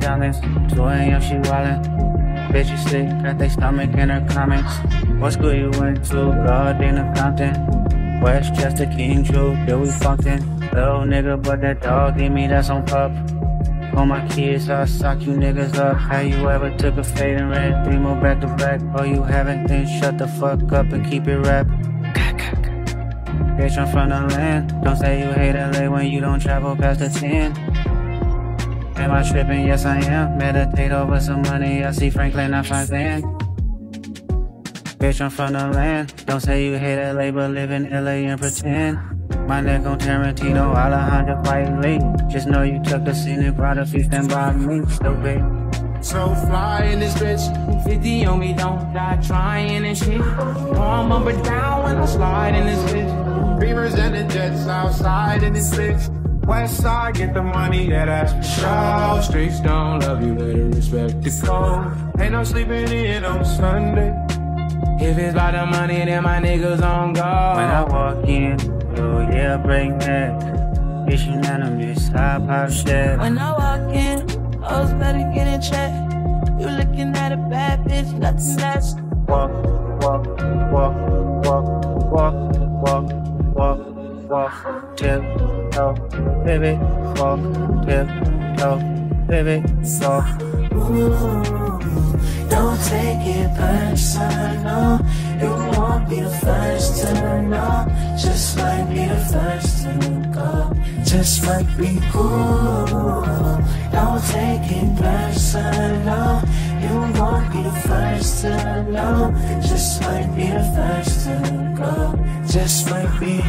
silence. 2 a.m. she wildin'. Bitch, you sick, got they stomach in her comments. What school you went to? Gardena Compton. Westchester, King Drew, yeah, we fucked in. Little nigga, but that dog give me that's on pup. On my kids, I'll sock you niggas up. How you ever took a fade and red? Three more back to back. Oh, you haven't? Then shut the fuck up and keep it rap. Bitch, I'm from the land. Don't say you hate LA when you don't travel past the 10. Am I tripping? Yes, I am. Meditate over some money. I see Franklin, I find Van. Bitch, I'm from the land. Don't say you hate LA, but live in LA and pretend. My neck on Tarantino, Alejandro quietly. Just know you took the scenic route if you stand by me. Stupid. So fly in this bitch. 50 on me, don't die trying and shit. Arm up and down when I slide in this bitch. Beamers and the jets outside in this bitch. West side, get the money, yeah, that's for sure. Streets don't love you, better respect the code. Ain't no sleeping in on Sunday. If it's about the money, then my niggas on guard. When I walk in, oh yeah, break neck. It's unanimous, I pop shit. When I walk in, hoes better get in check. You looking at a bad bitch, nothing less. Walk, walk, walk, walk, walk, walk, walk, walk, tip, toe, pivot, walk, tip, toe, pivot, walk. Don't take it personal. You won't be the first to know. Just might be the first to go. Just might be cool. Don't take it personal. You won't be the first to know. Just might be the first to go. Just might be.